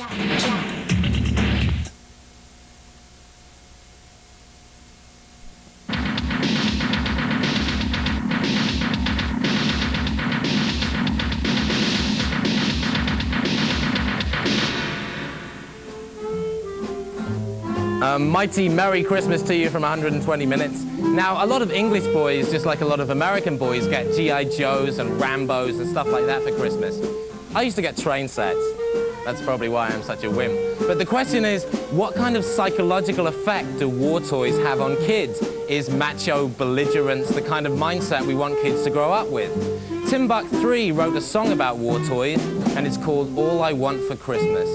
A mighty Merry Christmas to you from 120 Minutes. Now, a lot of English boys, just like a lot of American boys, get G.I. Joes and Rambos and stuff like that for Christmas. I used to get train sets. That's probably why I'm such a wimp. But the question is, what kind of psychological effect do war toys have on kids? Is macho belligerence the kind of mindset we want kids to grow up with? Timbuk 3 wrote a song about war toys, and it's called All I Want for Christmas.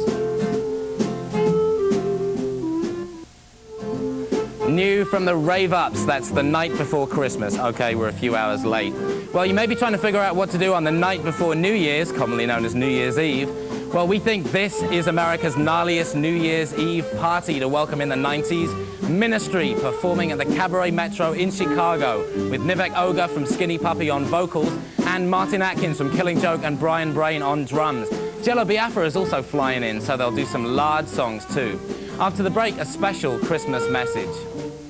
New from the Rave Ups, that's the night before Christmas. Okay, we're a few hours late. Well, you may be trying to figure out what to do on the night before New Year's, commonly known as New Year's Eve. Well, we think this is America's gnarliest New Year's Eve party to welcome in the 90s. Ministry performing at the Cabaret Metro in Chicago with Nivek Ogre from Skinny Puppy on vocals and Martin Atkins from Killing Joke and Brian Brain on drums. Jello Biafra is also flying in, so they'll do some Lard songs too. After the break, a special Christmas message.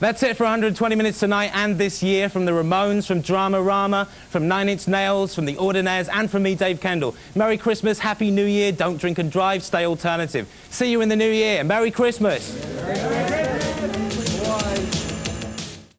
That's it for 120 minutes tonight and this year from the Ramones, from Dramarama, from Nine Inch Nails, from the Ordinaires, and from me, Dave Kendall. Merry Christmas, Happy New Year, don't drink and drive, stay alternative. See you in the new year. Merry Christmas.